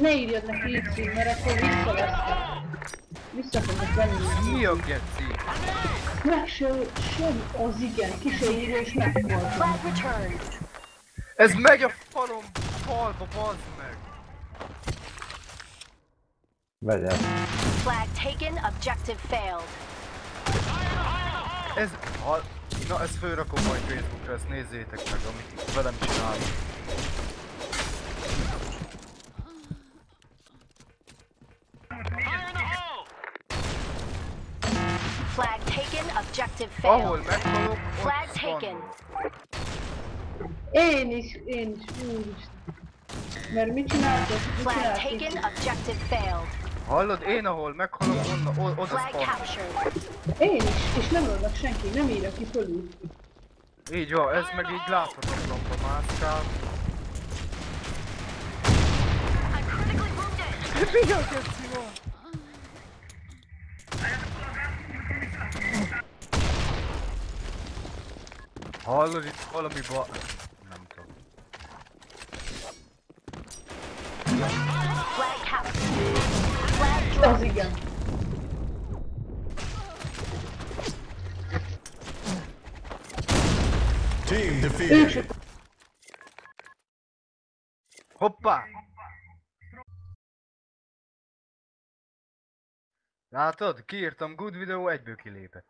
Ne írjad neki így mert akkor visszavesztek. Vissza fogok venni. Mi a geci? Meg se, sem az igen, ki se írja és megfordul. Flag returned. Ez megy a falom, falba, bazd meg! Vegyes. Flag taken. Objective failed. Ez... Ha, na, ezt fölrakom majd Facebookra, ezt nézzétek meg, amit velem csinálunk. Flag taken. Objective Ahol failed. meghalok, Flag taken. van. Én is, én is, úristen. Mert mit csináltok? Flag csináltok? taken. Objective failed. Hallod, én ahol meghalok, onna, o- oda Flag spawn. captured. Én is, és nem ölnek senki, nem írja ki fölül. Így van, ez meg így láthatatlanba mászkál. I'm critically wounded. Mi a geci van? Hallod itt valami ba... Nem tudom. Flag captured. Flag dropped. igen. Team defeated. se Látod? Kiírtam good video, egyből kilépett.